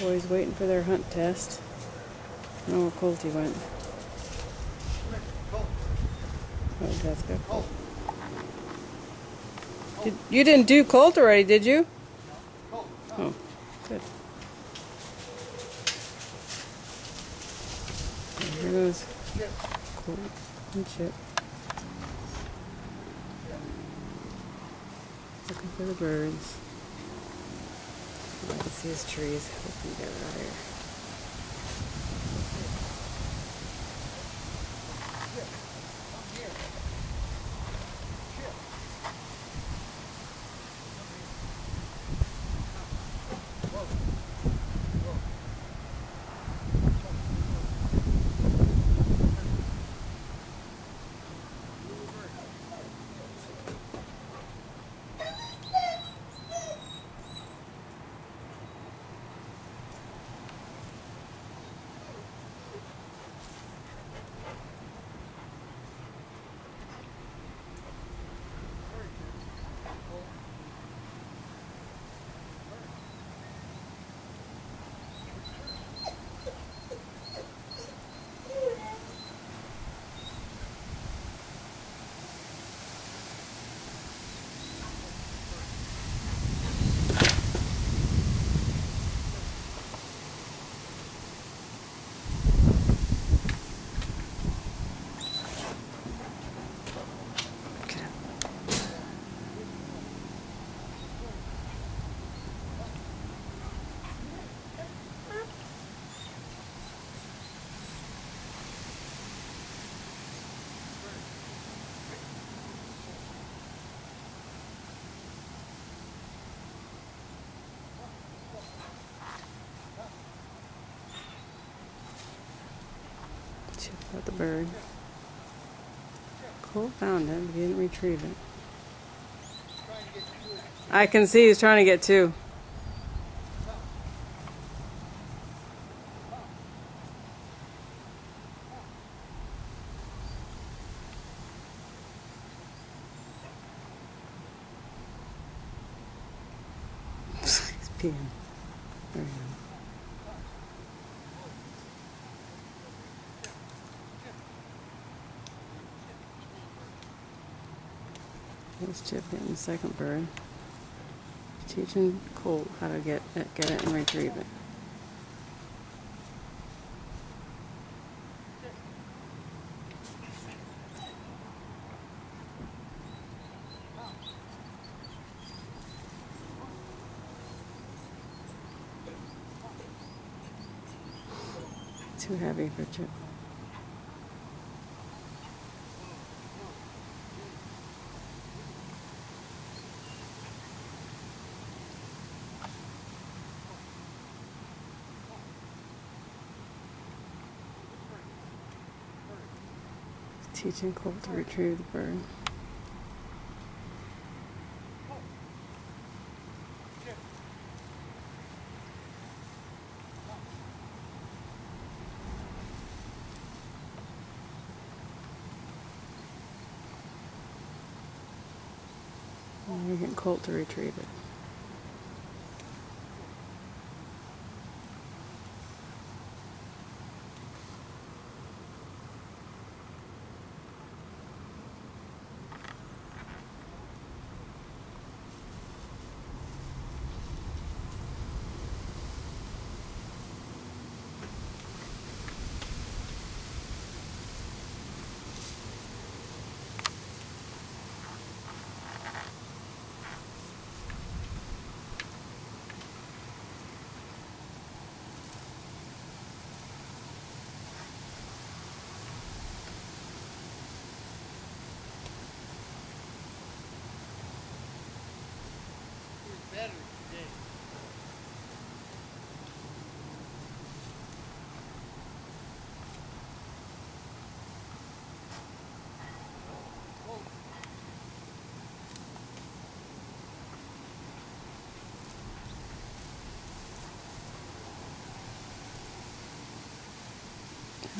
Boys waiting for their hunt test. Oh, Colty went. Oh, Jessica. Colt. Did, you didn't do Colt already, did you? Oh, good. Here goes Colt and Chip. Looking for the birds. Oh, I can see his trees. Hope we get out here. Chip got the bird. Colt found but he didn't retrieve it. I can see he's trying to get two. he's peeing. There you go. Here's Chip getting the second bird. Teaching Colt how to get it, get it and retrieve it. Too heavy for Chip. Teaching Colt to retrieve the bird. And we're getting Colt to retrieve it.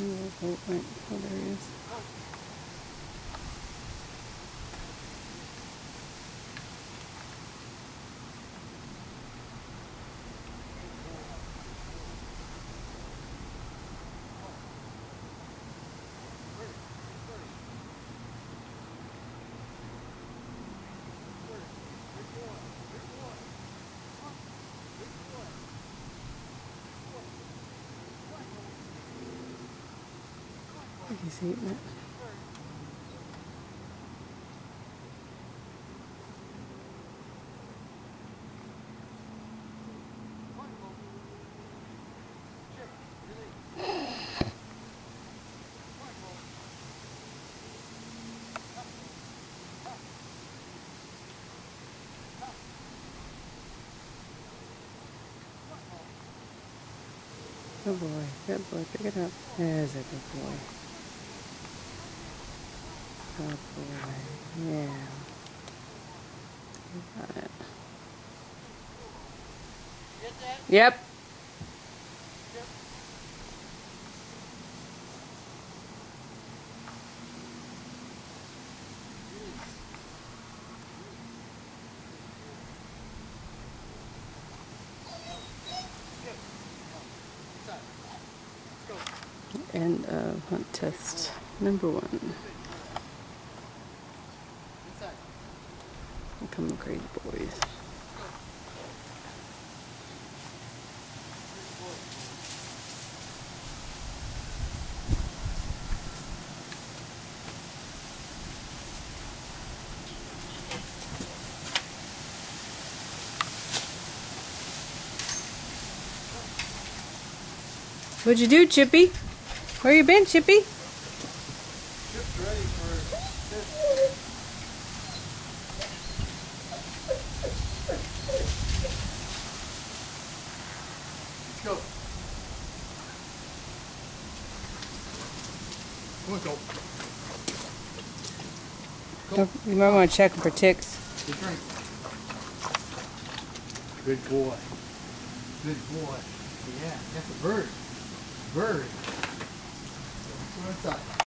Oh, think he's eating it. Good boy, good boy, pick it up. There's a good boy. Good boy, yeah. Got it. Yep. Let's. End of hunt test number one. Come the crazy boys. What'd you do, Chippy? Where you been, Chippy? Chip's ready for this. Let's go. Come on, go. Go. Don't- You might want to check for ticks. Good drink. Good boy. Good boy. Yeah, that's a bird. Bird. Let's go inside.